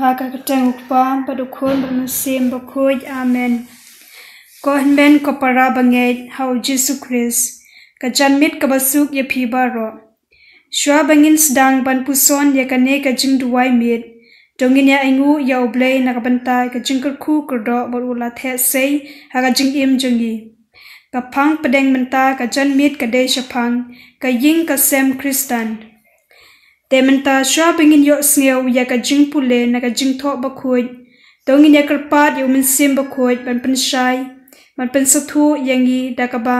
ha ka ka teng ukpa pa du khon ba nu sem ba khoi amen. Ko hen ben ko para bangai hau jesu christ ka jan mit ka basuk ye phi ba ro shwa bangin sedang ban puson ye ka ne ka jing duwai mit. Dongin ya ingu ya oblei na ka bantai ka jing ku kurdo ba ula the sei ha ka jing im jungi ka phang padeng menta ka jan mit ka de shapang ka ying ka sem kristan te menta shwa bingin yo sneu ya ka jing pule, na ka jing tho ba khoi dongin ya kar pat yo min sim ba khoi ban pen shai, man pen sa thu yangi da ka ba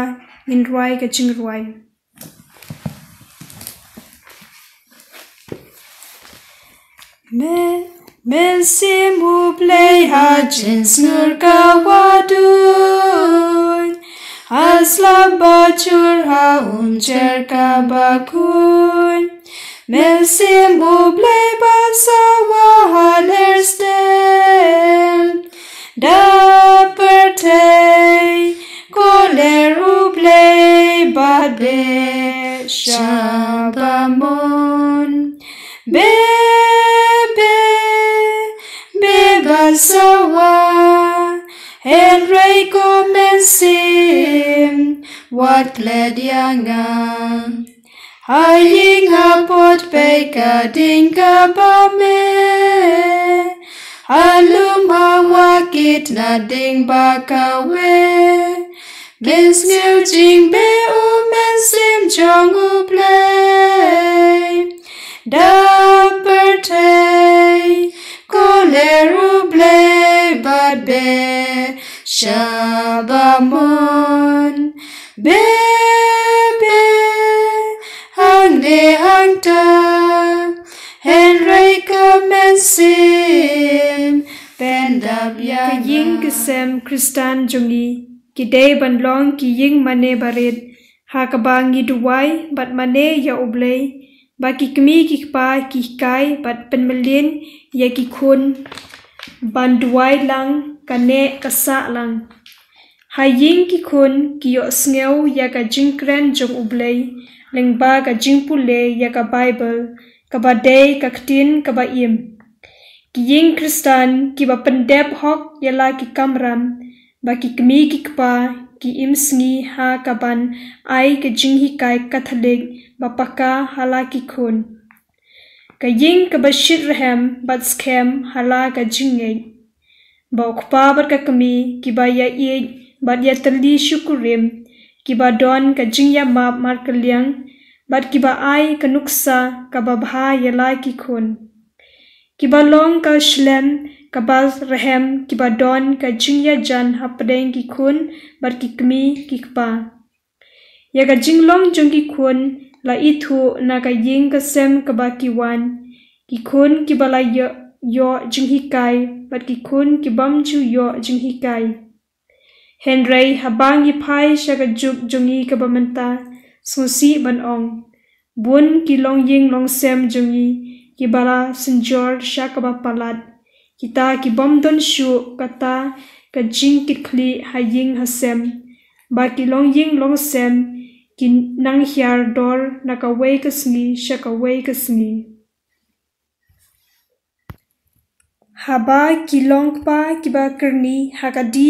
in ruai ka jing ruai. Me Men simu play ha jin snur ka wadun Asla bachur ha uncher ka bakun Mesim buble basawa halerstem. Daperte koleruble bade shabamon. Bebe begasawa henrei comensim wat glediangan. Hainga pot beka dinga bame. Aluma wakit na ding bakawe. Miss New Jing be umen sim jong u play. Dapper tay, koleru play, bad be shabamon. Be Center Henrika Mensin Ben Dab Yana Ki Ying Kisem Kristan Jungi Ki Day Ban Long Ki Ying Mane Barit Ha Ka Ba Ngi Duwai Bat Mane Ya Ublei Ba Ki Kmi Ki Kpa Ki Kai Bat Pen Malin Ya Ki Khun Ban Duwai Lang Ka Ne Ka Sa Lang Ha Ying Ki Khun Ki Yo Sngeo Ya Ka Jinkren Jung Ublei Ha leng ba ka jing pule ya ka bible ka ba de ka ktin ka ba im. Ki ying kristan ki ba pendep hok yala ki kamram ba ki kmi ki kpa ki imsngi ha kaban ai ke jing kai catholic ba paka hala ki khun. Ka ying ka ba shit rahem bat scam hala ka jing ngai ba ukpa ba ka kmi ki ba ya ye bat ya tali shukurim किबा डॉन का जिंगया माप मार कर बट किबा आई का नुक्सा कबा भा यला की खून किबा लोंग का शलम कबा रहम किबा डॉन का जिंगया जान हपडेंग की खून बट किकमी किकपा या का जिंगलोंग जोंग की खून la ithu na ka ying ka sem ka ba ki wan. Ki khun ki bala yo yo kai but ki khun ki bam chu yo kai. Henry habang i phai sha ka juk jongi ka ba manta susi ban ong. Bun ki long ying long sem jongi ki bara sinjor shakaba palat. Kita ki bomdon shu kata ka jing ki khli ha ying ha sem. Ba ki long ying long sem ki nang hiar dor na ka wei ka sngi shaka wei ka sngi haba ki long pa ki ba kerni ha ka di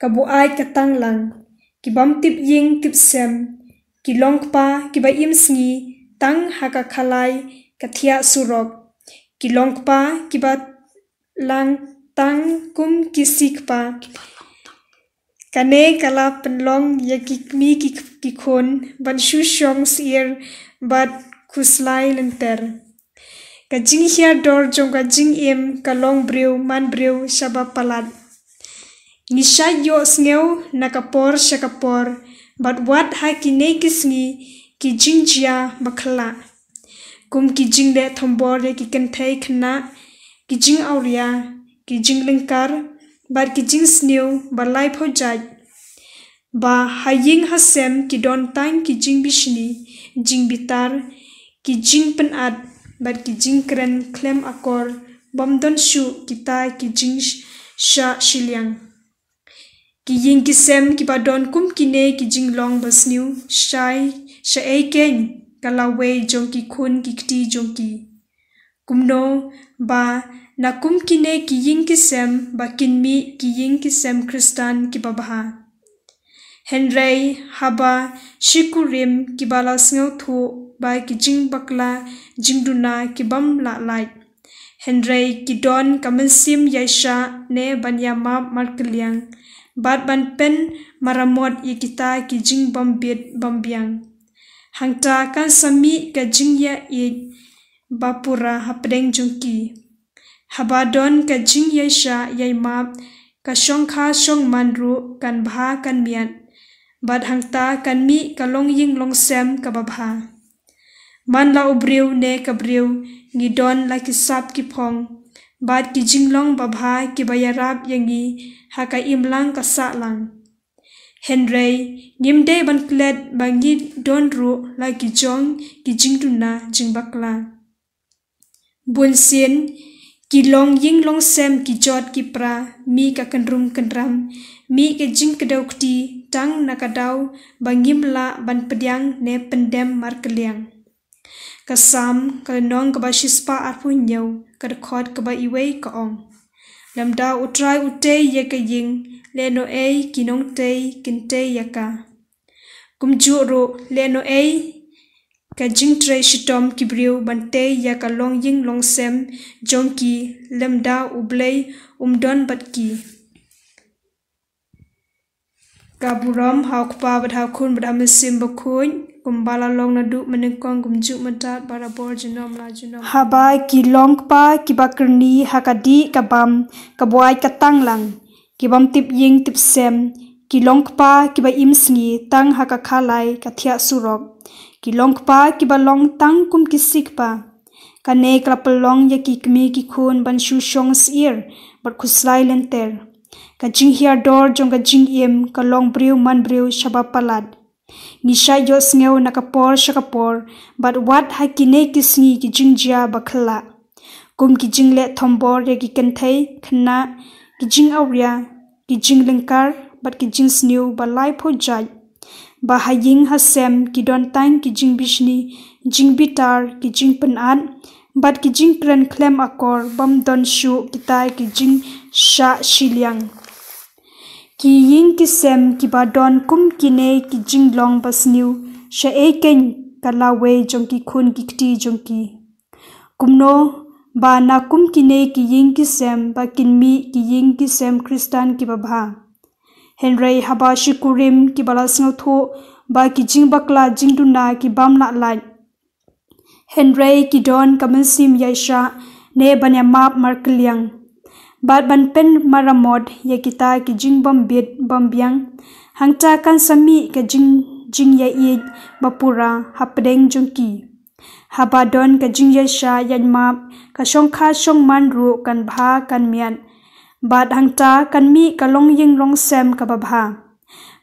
ka bam ka bu ai ka tang lang. Ki bam tip ying tip sem. Ki long pa ki ba im sngi tang ha ka khalai kathia surok kilong pa kiba lang tang kum kisik pa. Kane kala penlong ya kikmi kikon ban shu shong sir bat kuslai lenter ka jing hia dor jong ka jing em ka long brew man brew shaba palat ni sha yo sneu na ka por sha ka por but what ha ki ne kisngi ki jing jia makhala kum ki jing le thombor le ki thai khna ki jing auria ki jing lingkar bar ki jing snew bar lai pho jaj ba haying hasem ki don tang ki jing bishni jing bitar ki jing pen at bar ki jing kren klem akor bom don shu ki ta ki jing sha shiliang ki ying ki sem ki ba don kum ki ne ki jing long bas new shai sha ei ken kalawe jong ki khun ki kti jong ki kumno ba nakum kine ki ne ki ying ki sem ba kin mi ki ying ki sem kristan ki babha henrei haba shikurim ki bala sngo thu ba ki jing bakla jingduna ki bam la lai henrei ki don kamansim yaisha ne banyama markliang bat ban pen maramot yikita ki jing bam bit bam biang. Hangta kan sami ka jing ya i bapura hapdeng jungki habadon ka jing ye sha ye map ka shong kha shong man ru kan bha kan miat bad hang ta kan mi ka long ying long sem ka ba bha. Man la ubriu ne ka ngi don la ki sap ki phong bad ki jing long ba bha ki ba ya rap yangi ha ka im lang ka sa lang. Henry ngim de ban klet ba ngi don ru la ki jong ki jing tu na jing bakla bun sin ki long ying long sem ki jot ki pra mi ka kanrum kanram mi ke jing kedau kti tang nakadau bangim la ban pedyang ne pendem mar keliang kasam ka nong ka bashis pa apu nyau ka khot ka ba iwe ka ong. Lam da utrai ute ye ka ying le no e ki te kin te yaka kum ju ro le no e ka jing tre shitom ki briu ban te ya ka long ying long sem jong ki lem da u blei um don bat ki. Ka buram bat ha khun bat am sim kumbala long na du menekong gumju matat bara bor junom la junom haba ki longpa ki bakrni hakadi kabam kabuai katang lang kibam tip ying tip sem ki longpa ki ba imsngi tang hakakalai kathia surop ki longpa ki ba long tang kum ki sikpa kane krapalong ya ki kmi ki khun ban shu shongs ear but khuslai lenter ka jing hiar dor jong ka jing im ka long brew man brew shabapalad یس یو سنو نکپور سکپور بٹ وٹ ہن کسنی کی جن جکھلا کم کی جی تھوبور ریہ کنتھ کنا کن اویہ کی جن لنکر بٹ کن سنیو ب لائ فوج ب ہئن ہسم کیدون تائ کی جن بیسنی جنگ بیٹار کن پنٹ بٹ کن پرن کلم اکور بم دون شو کی جن سا شیاں ki ying ki sem ki ba don kum ki ne ki jing long new sha e ken kala we jong ki khun ki kti jong ki kumno ba na kum ki ne ki ying ki sem, ba kin mi ki ying ki sem kristan ki ba bha Henry Habashi Kurim ki balasngo tho, ba ki jing bakla jing du na ki bam la lai. Henry ki don kamansim yaisha ne banya map markliang. Bat ban pen maramod ya kita ki jing bam bit bam biang. Hangta kan sami ka jing jing ya i bapura hapdeng jungki. Habadon ka jing yaisha yan map ka shong kha shong man ru kan bha kan mian bat hangta kan mi kalong ying long sem ka babha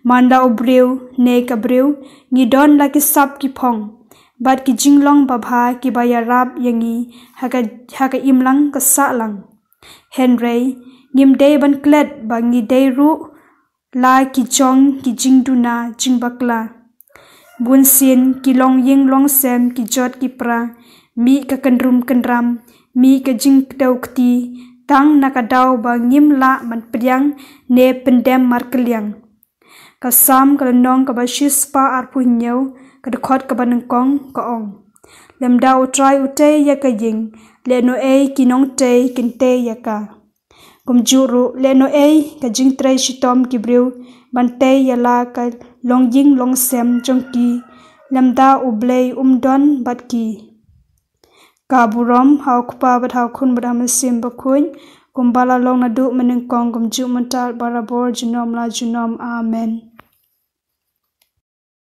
manda obreu ne ka breu ngi don la ki sap ki phong bat ki jinglong babha ki baya rap yangi haka haka imlang ka sa lang henrei ngimdei ban klet ba ngidei ru la kichong kijingduna jingbakla bunsin kilong ying long sem kijot kipra mi ka kanrum kanram mi ka jing tau kti tang nakadau ba ngim la man priang ne pendem markeliang ka sam ka nong ka ba shispa arpu nyau ka dekhot ka banangkong ka ong lemdau trai utai ya ka ying le no e ki nong te kin te ya ka kum juru le no e ka jing tre shitom ki brew ban te ya la ka long ying long sem jong ki lem da u blei um don bat ki kaburam hau kupa bat hau kun bat hamal sim ba kun kumbala long na du mening kong kum ju mental barabor jinom la jinom amen